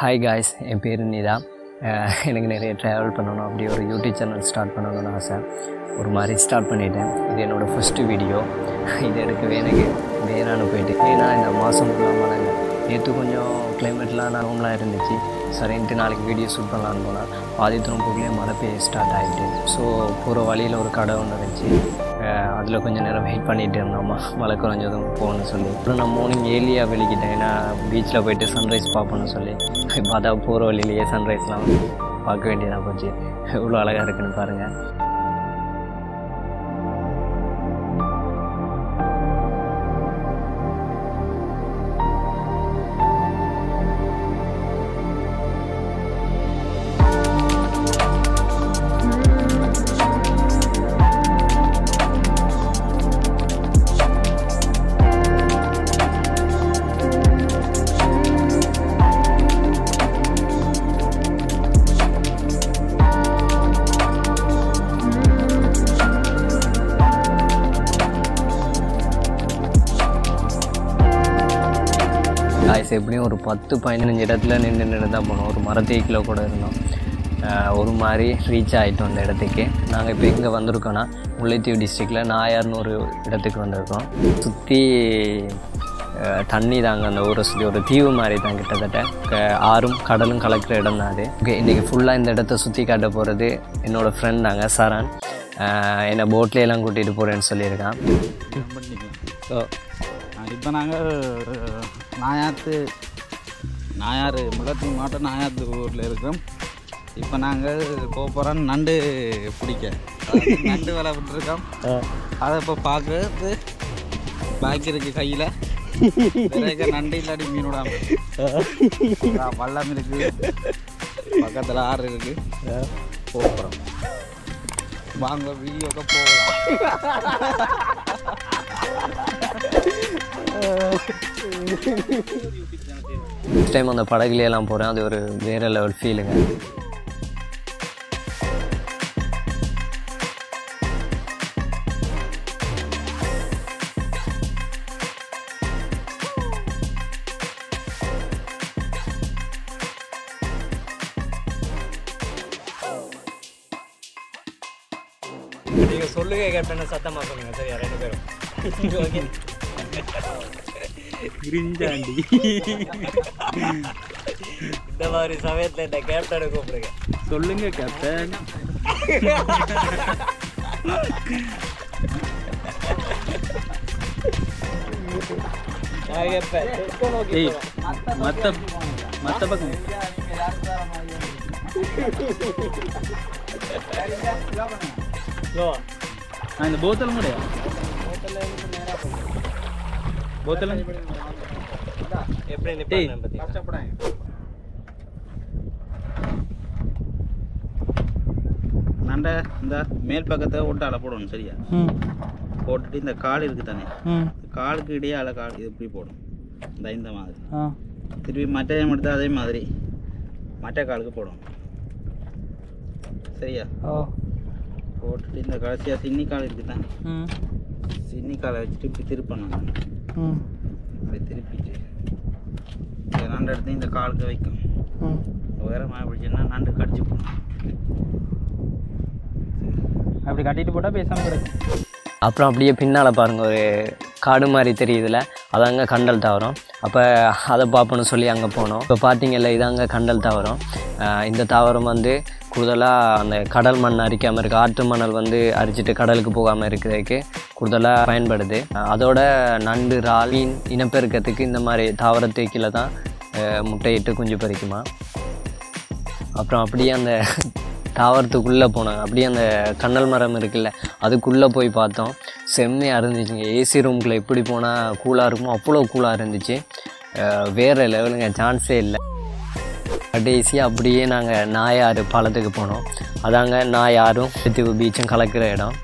Hi guys என் பேர் நிதா. எனக்கு நிறைய ட்ராவல் பண்ணணும் அப்படி ஒரு யூடியூப் சேனல் ஸ்டார்ட் பண்ணணும்னு ஆசை. ஒரு மாதிரி ஸ்டார்ட் பண்ணிட்டேன். இது என்னோடய ஃபஸ்ட்டு வீடியோ இது எடுக்கவே எனக்கு வேணான்னு போயிட்டு. ஏன்னா இந்த மாதம் ஃபுல்லாக நேற்று கொஞ்சம் கிளைமேட்லாம் நார்மலாக இருந்துச்சு. சரின்ட்டு நாளைக்கு வீடியோ ஷூட் பண்ணலான்னு போனால் பாதி திரும்பக்குள்ளே மழை பெய்ய ஸ்டார்ட் ஆகிட்டு ஸோ போகிற வழியில் ஒரு கடை ஒன்று இருந்துச்சு. அதில் கொஞ்சம் நேரம் வெயிட் பண்ணிகிட்டு இருந்தோம்மா மழை குறைஞ்சதும் போகணும்னு சொல்லி. அப்புறம் நான் மார்னிங் ஏர்லியாக வெளிக்கிட்டேன் ஏன்னா பீச்சில் போயிட்டு சன்ரைஸ் பார்ப்போன்னு சொல்லி. பார்த்தா போகிற வழியிலேயே சன்ரைஸ்லாம் பார்க்க வேண்டியதாக போச்சு. எவ்வளோ அழகாக இருக்குன்னு பாருங்கள் காய்ஸ் எப்படியும் ஒரு பத்து பதினஞ்சு இடத்துல நின்று நின்று தான் போனோம் ஒரு மரத்தேக்கில் கூட இருந்தோம். ஒரு மாதிரி ரீச் ஆகிட்டோம் அந்த இடத்துக்கு. நாங்கள் இப்போ எங்கே வந்திருக்கோன்னா முல்லைத்தீவு டிஸ்ட்ரிக்டில் நாயார்னு ஒரு இடத்துக்கு வந்திருக்கோம். சுற்றி தண்ணி தாங்க அந்த ஊரை சுற்றி ஒரு தீவு மாதிரி தான் கிட்டத்தட்ட. ஆறும் கடலும் கலக்கிற இடம் தான் அது. ஓகே இன்றைக்கி ஃபுல்லாக இந்த இடத்த சுற்றி காட்ட போகிறது என்னோடய ஃப்ரெண்ட் தாங்க சரண். என்னை போட்ல எல்லாம் கூட்டிகிட்டு போகிறேன்னு சொல்லியிருக்கான். ஸோ இப்போ நாங்கள் நாயாத்து நாயாறு முள்ளத்தூர் மாவட்டம் நாயாத்து ஊரில் இருக்கிறோம். இப்போ நாங்கள் போகிறோம் நண்டு பிடிக்க. நண்டு வேலை விட்டுருக்கோம் அதை இப்போ பார்க்கறது பேக் இருக்கு கையில். நண்டு இல்லாட்டி மீன் விடாம. வல்லம் இருக்குது பக்கத்தில் ஆறு இருக்கு. போகிறோம் வாங்க வீடியோக்க போகலாம். ஃபஸ்ட் டைம் அந்த படகுல எல்லாம் போகிறேன் அது ஒரு வேறு லெவல் ஃபீலுங்க நீங்கள் சொல்லுங்க கேட்டேன்னு சத்தமாக சொல்லுங்கள் சரியா? ரெண்டு பேரும். ஓகே கிரிஞ்சாண்டி. இந்த மாதிரி சமயத்தில் இந்த கேப்டனை கூப்பிடுங்க. சொல்லுங்க கேப்டன் மற்ற பக்கம். ஆ இந்த போத்தலும் நிப்பாங்க பற்றி நண்ட இந்த மேல் பக்கத்தை ஒட்டால போடணும் சரியா போட்டுட்டு இந்த கால் இருக்கு தானே காலுக்கு இடையால கால் இது இப்படி போடும் இந்த இந்த மாதிரி திருப்பி மற்ற எடுத்து அதே மாதிரி மற்ற காலுக்கு போடும் சரியா போட்டுட்டு இந்த கடைசியாக சின்னி கால் இருக்கு தானே சின்னி காலை வச்சுட்டு இப்படி திருப்பணும் அப்படி திருப்பிட்டு. இந்த நண்டு எடுத்து இந்த காலுக்கு வைக்கும். உயரமாக பிடிச்சுன்னா நண்டு கடிச்சு போடும் அப்படி கட்டிட்டு போட்டால் பேசாமல் கிடக்கும் அப்புறம் அப்படியே பின்னால் பாருங்கள் ஒரு காடு மாதிரி தெரியுதுல. அதாங்க கண்டல் தாவரம். அப்போ அதை பார்ப்போன்னு சொல்லி அங்கே போனோம். இப்போ பார்த்தீங்கல்ல இதாங்க கண்டல் தாவரம். இந்த தாவரம் வந்து கூடுதலாக அந்த கடல் மண் அரிக்காமல் இருக்குது ஆற்று மணல் வந்து அரிச்சிட்டு கடலுக்கு போகாமல் இருக்கிறதுக்கு கூடுதலாக பயன்படுது. அதோட நண்டு இறால் மீன் இனப்பெருக்கத்துக்கு இந்த மாதிரி தாவரத்தை கீழே தான் முட்டையிட்டு குஞ்சு பறிக்குமா. அப்புறம் அப்படியே அந்த தாவரத்துக்குள்ளே போனாங்க. அப்படியே அந்த கண்ணல் மரம் இருக்குல்ல அதுக்குள்ளே போய் பார்த்தோம். செம்மையாக இருந்துச்சுங்க. ஏசி ரூம்குள்ளே எப்படி போனால் கூலாக இருக்குமோ அவ்வளோ கூலாக இருந்துச்சு. வேறு லெவலுங்க. சான்ஸே இல்லை. கடைசியாக அப்படியே நாங்கள் நாயாறு பாலத்துக்கு போனோம். அதாங்க நாயாரும் தீவு பீச்சும் கலக்கிற இடம்.